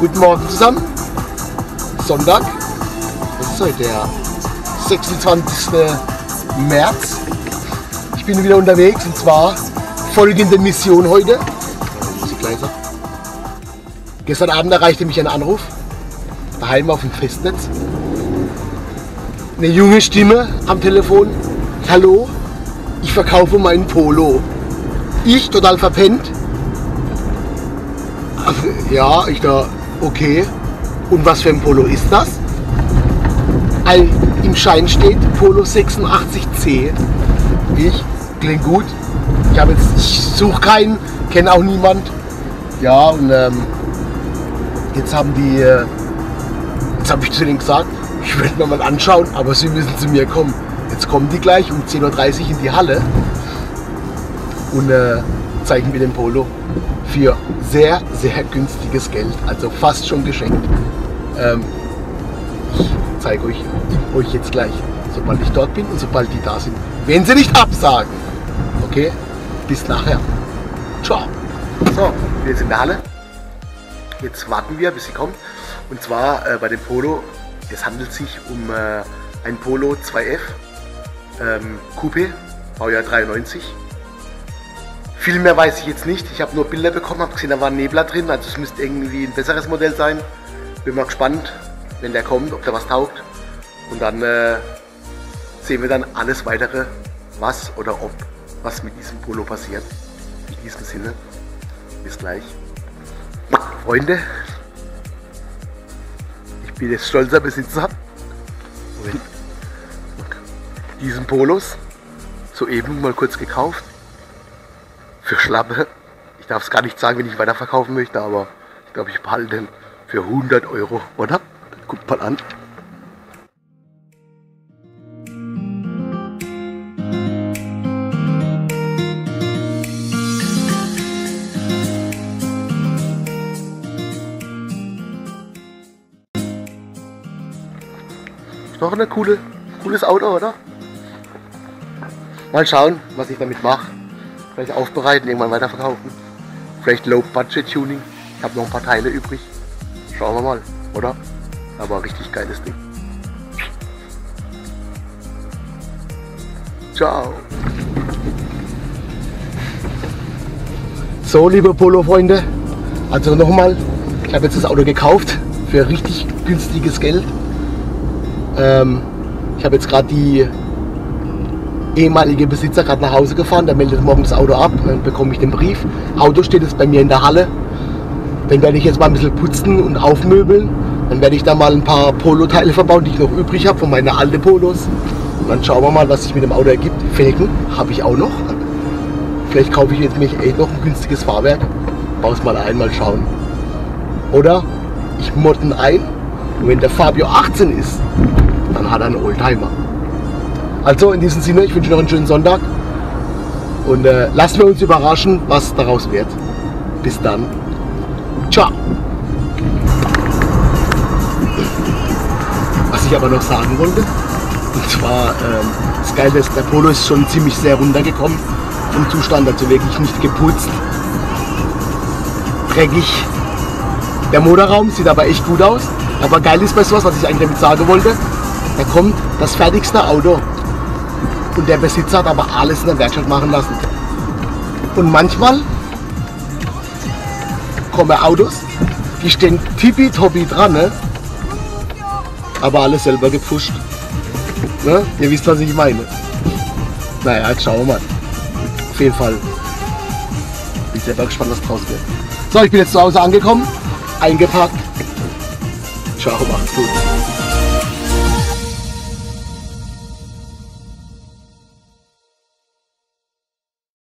Guten Morgen zusammen. Sonntag. Das ist heute der 26. März. Ich bin wieder unterwegs und zwar folgende Mission heute. Gestern Abend erreichte mich ein Anruf. Daheim auf dem Festnetz. Eine junge Stimme am Telefon. Hallo, ich verkaufe meinen Polo. Ich total verpennt. Also, ja, ich da, okay. Und was für ein Polo ist das? All im Schein steht Polo 86C. Ich, klingt gut. Ich habe jetzt, ich suche keinen, kenne auch niemand. Ja, und ähm, jetzt haben die, äh, jetzt habe ich zu denen gesagt, ich werde mir mal anschauen, aber sie müssen zu mir kommen. Jetzt kommen die gleich um 10.30 Uhr in die Halle und äh, zeigen mir den Polo für sehr, sehr günstiges Geld, also fast schon geschenkt. Ähm, ich zeige euch, euch jetzt gleich, sobald ich dort bin und sobald die da sind. Wenn sie nicht absagen. Okay? Bis nachher. Ciao. So, wir sind in der Halle. Jetzt warten wir, bis sie kommt. Und zwar äh, bei dem Polo, es handelt sich um äh, ein Polo 2F ähm, Coupé, Baujahr 93. Viel mehr weiß ich jetzt nicht. Ich habe nur Bilder bekommen, habe gesehen, da war ein Nebler drin, also es müsste irgendwie ein besseres Modell sein. Bin mal gespannt, wenn der kommt, ob der was taugt. Und dann äh, sehen wir dann alles weitere, was oder ob was mit diesem Polo passiert. In diesem Sinne, bis gleich. Freunde, ich bin jetzt stolzer Besitzer diesen Polos soeben mal kurz gekauft für Schlappe. Ich darf es gar nicht sagen, wenn ich weiterverkaufen möchte, aber ich glaube, ich behalte den für 100 Euro, oder? Guckt mal an. Doch ein coole, cooles Auto, oder? Mal schauen, was ich damit mache. Vielleicht aufbereiten, irgendwann weiterverkaufen. Vielleicht Low Budget Tuning. Ich habe noch ein paar Teile übrig. Schauen wir mal, oder? Aber richtig geiles Ding. Ciao. So, liebe Polo-Freunde, also nochmal, ich habe jetzt das Auto gekauft für richtig günstiges Geld. Ähm, ich habe jetzt gerade die ehemalige Besitzer gerade nach Hause gefahren, der meldet morgen das Auto ab, dann bekomme ich den Brief. Auto steht jetzt bei mir in der Halle. Den werde ich jetzt mal ein bisschen putzen und aufmöbeln. Dann werde ich da mal ein paar Polo-Teile verbauen, die ich noch übrig habe von meinen alten Polos. Und dann schauen wir mal, was sich mit dem Auto ergibt. Felgen habe ich auch noch. Vielleicht kaufe ich jetzt mich echt noch ein günstiges Fahrwerk. Baue es mal ein, mal schauen. Oder ich modden ein und wenn der Fabio 18 ist, dann hat er einen Oldtimer. Also in diesem Sinne, ich wünsche noch einen schönen Sonntag und äh, lassen wir uns überraschen, was daraus wird. Bis dann. Ciao. Was ich aber noch sagen wollte, und zwar ähm, das Geile ist, der Polo ist schon ziemlich sehr runtergekommen vom Zustand, also wirklich nicht geputzt, dreckig. Der Motorraum sieht aber echt gut aus. Aber geil ist bei sowas, was ich eigentlich damit sagen wollte, da kommt das fertigste Auto und der Besitzer hat aber alles in der Werkstatt machen lassen. Und manchmal kommen Autos, die stehen tippitoppi dran, ne? aber alles selber gepfuscht. Ne? Ihr wisst, was ich meine. Naja, jetzt schauen wir mal. Auf jeden Fall bin selber gespannt, was draus wird. So, ich bin jetzt zu Hause angekommen, eingepackt. Ciao, macht's gut.